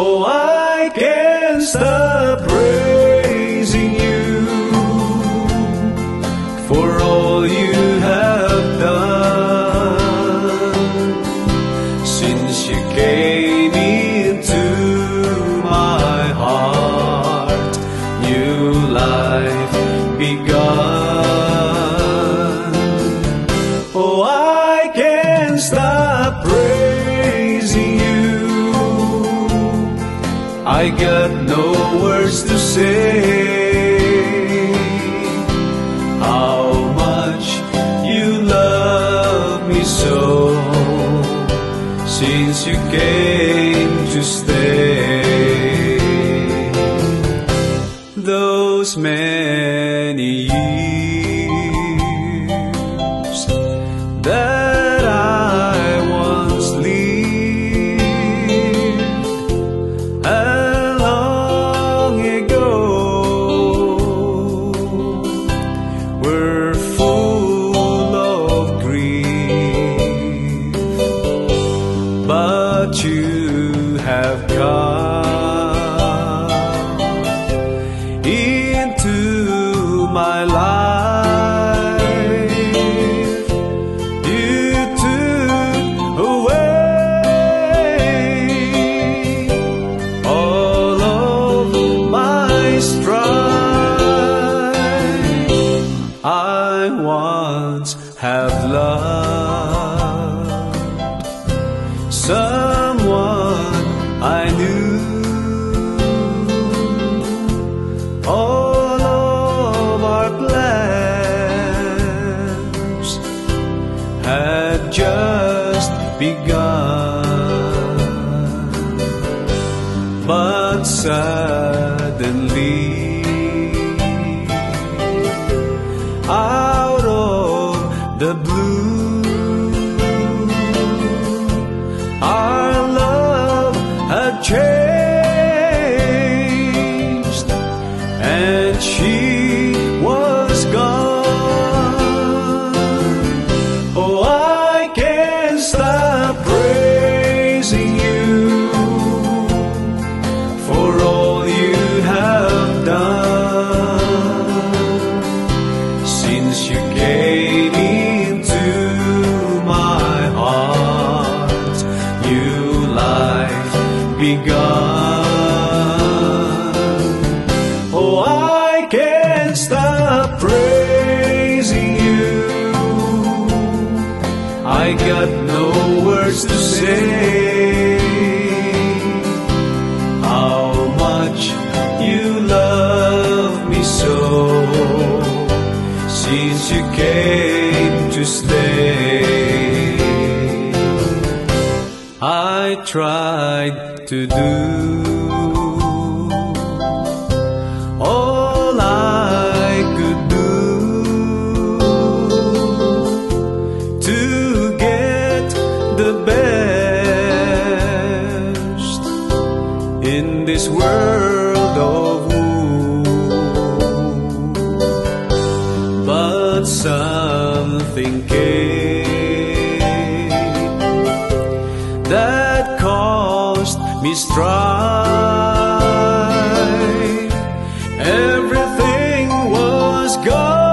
Oh, I can't stop. I got no words to say. How much you love me so since you came to stay. Those many years. what you. had just begun. I can't stop praising you. I got no words to say. How much you love me so since you came to stay. I tried to do. gate that caused me strife. Everything was gone.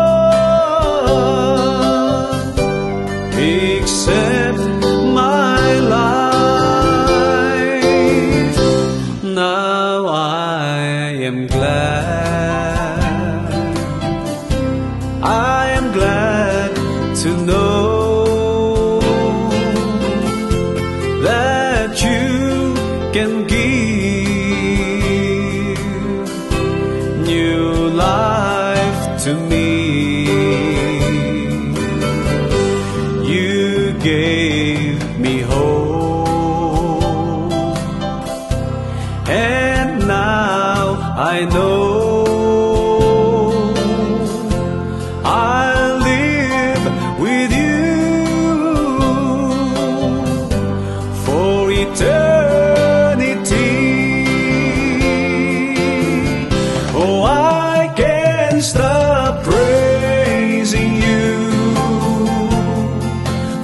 can stop praising you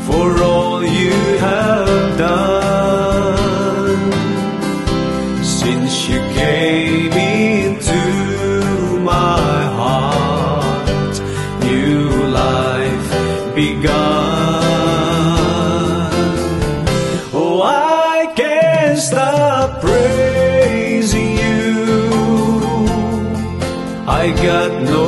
for all you have done since you came. Got no